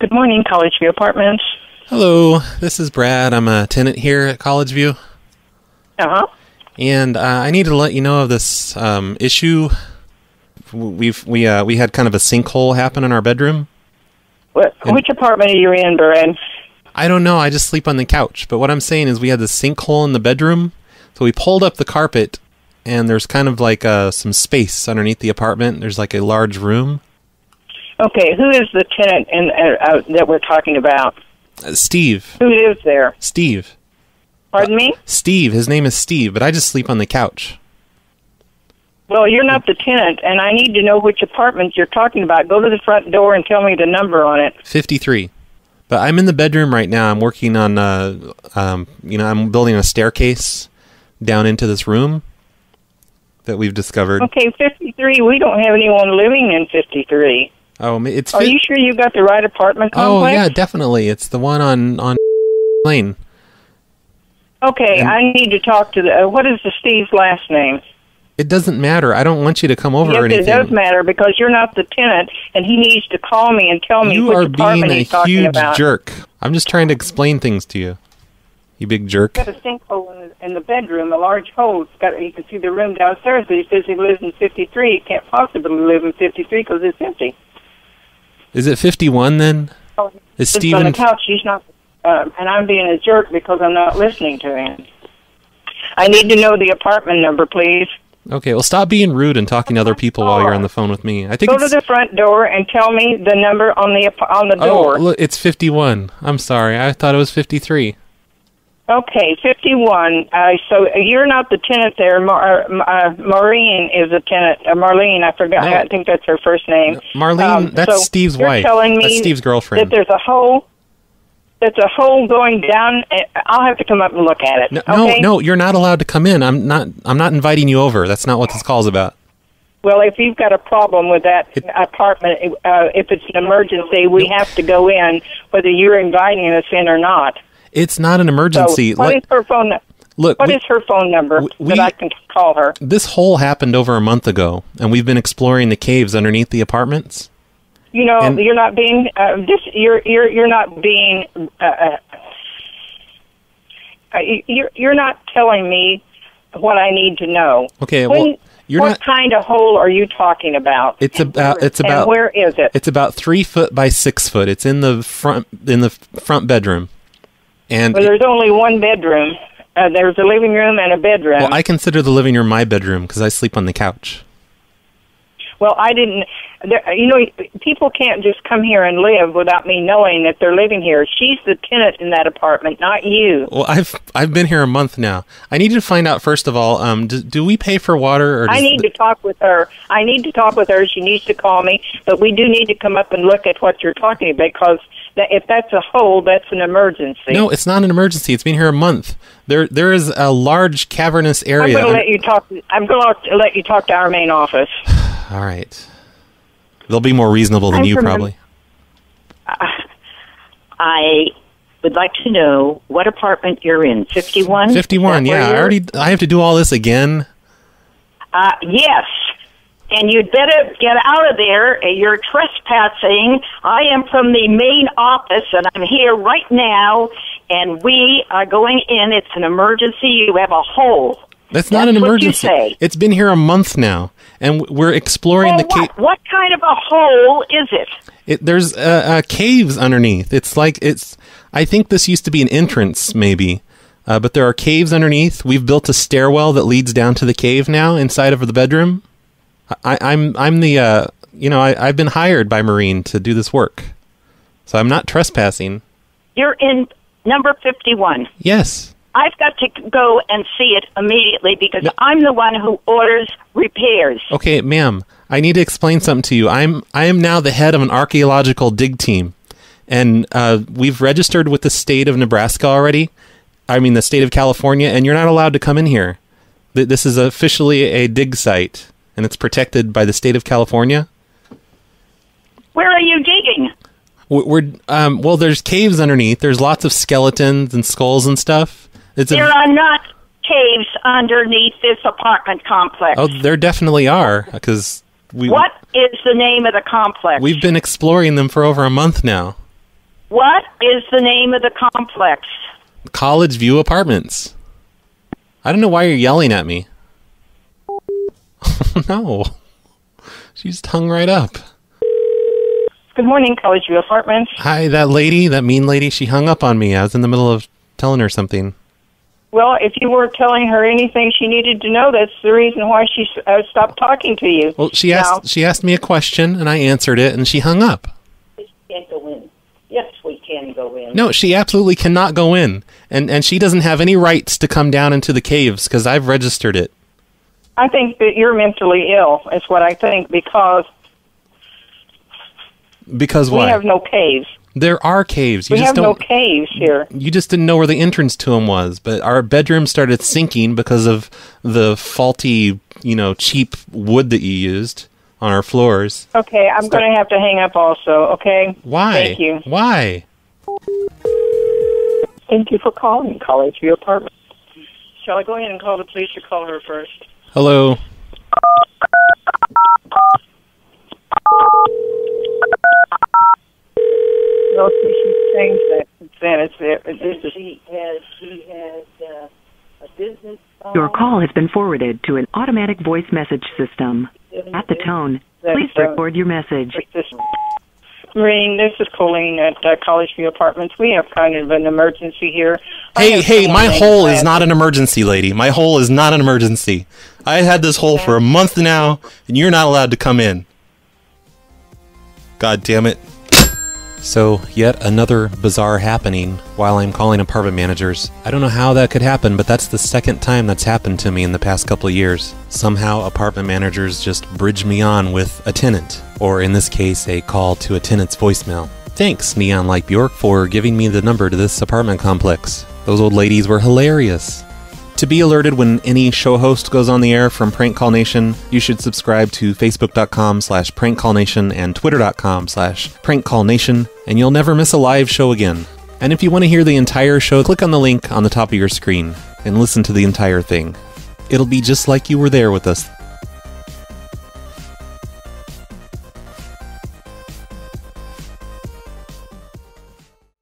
Good morning, College View Apartments. Hello, this is Brad. I'm a tenant here at College View, Uh huh. and uh, I need to let you know of this um, issue. We've we uh, we had kind of a sinkhole happen in our bedroom. What, which apartment are you in, Brad? I don't know. I just sleep on the couch. But what I'm saying is, we had this sinkhole in the bedroom, so we pulled up the carpet, and there's kind of like uh, some space underneath the apartment. There's like a large room. Okay, who is the tenant in, uh, uh, that we're talking about? Uh, Steve, Who lives there? Steve, Pardon me? Steve. His name is Steve, but I just sleep on the couch. Well, you're not the tenant, and I need to know which apartment you're talking about. Go to the front door and tell me the number on it. 53. But I'm in the bedroom right now. I'm working on, uh, um, you know, I'm building a staircase down into this room that we've discovered. Okay, 53. We don't have anyone living in 53. Oh, it's. Are you sure you got the right apartment oh yeah, definitely. It's the one on on Lane. Okay, And- I need to talk to the. Uh, what is the Steve's last name? It doesn't matter. I don't want you to come over yes, or it does matter because you're not the tenant, and he needs to call me and tell me you which are being a huge about. jerk. I'm just trying to explain things to you. You big jerk. got a sinkhole in the, in the bedroom, a large hole. It's got you can see the room downstairs, but he says he lives in 53. He can't possibly live in 53 because it's empty. Is it 51 then? Oh, Is Sits on Steven the couch. He's not, uh, and I'm being a jerk because I'm not listening to him. I need to know the apartment number, please. Okay, well stop being rude and talking to other people while you're on the phone with me. I think Go to the front door and tell me the number on the on the Oh, door. look, it's 51. I'm sorry. I thought it was 53. Okay, 51. Uh, so you're not the tenant there. Mar- uh, uh, Maureen is a tenant. Uh, Marlene, I forgot. No. I think that's her first name. Marlene, Um, that's so Steve's wife. telling me That's Steve's girlfriend. That there's a hole. That's a hole going down. I'll have to come up and look at it. No, okay? no, no, you're not allowed to come in. I'm not. I'm not inviting you over. That's not what this call's about. Well, if you've got a problem with that apartment, uh, if it's an emergency, we have to go in, whether you're inviting us in or not. It's not an emergency. So, what Let- is her phone? look, What we- is her phone number we- that I can call her? this hole happened over a month ago, and we've been exploring the caves underneath the apartments. You know, And- you're not being uh, this. You're you're you're not being. Uh, uh, uh, you're you're not telling me what I need to know. Okay, When, well, you're what not. kind of hole are you talking about? It's about. It's about. and where is it? It's about three foot by six foot. It's in the front in the front bedroom, and Well, there's only one bedroom. Uh, there's a living room and a bedroom. well, I consider the living room my bedroom because I sleep on the couch. Well, I didn't. There, you know, people can't just come here and live without me knowing that they're living here. She's the tenant in that apartment, not you. Well, I've I've been here a month now. I need to find out first of all. Um, do, do we pay for water or? I need to talk with her. I need to talk with her. She needs to call me, but we do need to come up and look at what you're talking about because if that's a hole, that's an emergency. No, it's not an emergency. It's been here a month. There, there is a large cavernous area. I'm going to let you talk. I'm going to let you talk to our main office. All right. They'll be more reasonable than I'm you, probably. I would like to know what apartment you're in. 51? Fifty-one. Is that where Yeah, I already. I have to do all this again. Uh, yes. And you'd better get out of there. Uh, You're trespassing. I am from the main office, and I'm here right now, and we are going in. It's an emergency. You have a hole. That's not an That's what you emergency. say. It's been here a month now, and we're exploring Well, the cave. what, what kind of a hole is it? It, there's uh, uh, caves underneath. It's like it's. I think this used to be an entrance, maybe, uh, but there are caves underneath. We've built a stairwell that leads down to the cave now, inside of the bedroom. I, I'm I'm the uh, you know I, I've been hired by Maureen to do this work, so I'm not trespassing. You're in number 51. Yes. I've got to go and see it immediately because I'm the one who orders repairs. Okay, ma'am. I need to explain something to you. I'm I am now the head of an archaeological dig team, and uh, we've registered with the state of Nebraska already. I mean, the state of California, and you're not allowed to come in here. This is officially a dig site, and it's protected by the state of California. Where are you digging? We're, we're um, well, there's caves underneath. There's lots of skeletons and skulls and stuff. It's There a, are not caves underneath this apartment complex. oh, there definitely are because we What is the name of the complex? we've been exploring them for over a month now. What is the name of the complex? College View Apartments. I don't know why you're yelling at me. Oh, no. She just hung right up. Good morning, College View Apartments. Hi, that lady, that mean lady, she hung up on me. I was in the middle of telling her something. Well, if you weren't telling her anything she needed to know, that's the reason why she uh, stopped talking to you. Well, she asked Now- she asked me a question and I answered it and she hung up. Can't go in. Yes, we can go in. No, she absolutely cannot go in. And and she doesn't have any rights to come down into the caves cuz I've registered it. I think that you're mentally ill, is what I think, because Because we have no caves. There are caves. You We just have don't no caves here. you just didn't know where the entrance to them was, but our bedroom started sinking because of the faulty, you know, cheap wood that you used on our floors. Okay, I'm going to have to hang up also, okay? Why? Thank you. Why? Thank you for calling College View Apartments. Shall I go ahead and call the police or call her first? Hello. No, she should change that. Then it's it. This is He has, he has uh, a business phone. Your call has been forwarded to an automatic voice message system. At the tone, please record your message. this. Maureen, this is Colleen at uh, College View Apartments. We have kind of an emergency here. Hey, hey, my hole is not an emergency, lady. My hole is not an emergency. I had this hole for a month now, and you're not allowed to come in. God damn it. So, yet another bizarre happening while I'm calling apartment managers. I don't know how that could happen, but that's the second time that's happened to me in the past couple of years. Somehow, apartment managers just bridge me on with a tenant, or in this case, a call to a tenant's voicemail. Thanks, Neon Light Bjork, for giving me the number to this apartment complex. Those old ladies were hilarious. To be alerted when any show host goes on the air from Prank Call Nation, you should subscribe to facebook.com slash prankcallnation and twitter.com slash prankcallnation, and you'll never miss a live show again. And if you want to hear the entire show, click on the link on the top of your screen and listen to the entire thing. It'll be just like you were there with us